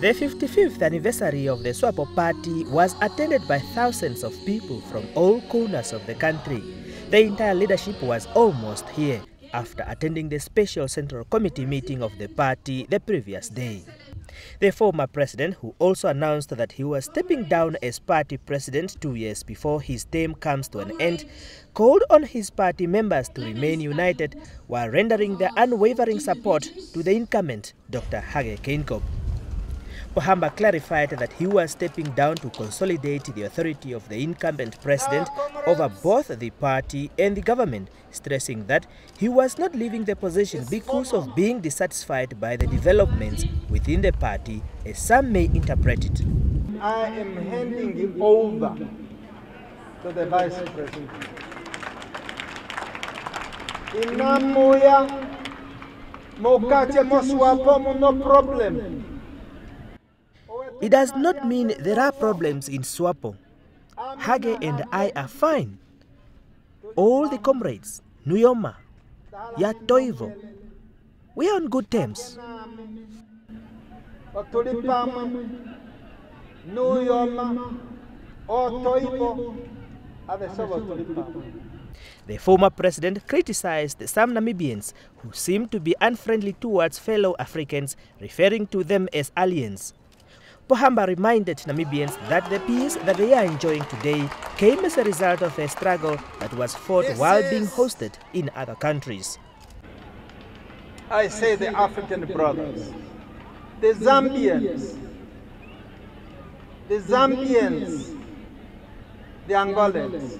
The 55th anniversary of the SWAPO party was attended by thousands of people from all corners of the country. The entire leadership was almost here after attending the special central committee meeting of the party the previous day. The former president, who also announced that he was stepping down as party president two years before his term comes to an end, called on his party members to remain united while rendering their unwavering support to the incumbent, Dr. Hage Geingob. Pohamba clarified that he was stepping down to consolidate the authority of the incumbent president ah, over both the party and the government, stressing that he was not leaving the position because of being dissatisfied by the developments within the party, as some may interpret it. I am handing it over to the vice president. Inamuya mokache moswapo no problem. It does not mean there are problems in Swapo. Hage and I are fine. All the comrades, Nujoma, Yatoivo, we are on good terms. Otulipama, Nujoma, Otoivo, Avesovo Tulipama. The former president criticized some Namibians who seem to be unfriendly towards fellow Africans, referring to them as aliens. Pohamba reminded Namibians that the peace that they are enjoying today came as a result of a struggle that was fought This while being hosted in other countries. I say the African brothers, the Zambians, the Zambians, the Angolans,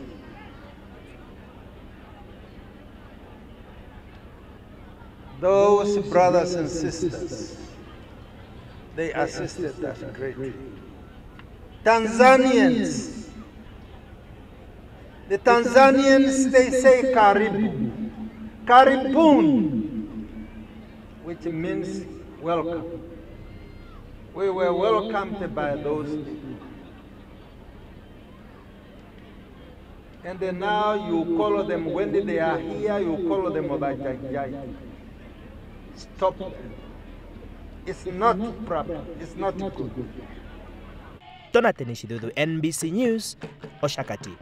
those brothers and sisters, they assisted us greatly. Tanzanians, the Tanzanians, they say Karibu, Karibun, which means welcome. We were welcomed by those people. And then now you call them, when they are here, you call them Obajajai. Stop them. It's not proper. It's not good. Donathan Ishidudu, NBC News, Oshakati.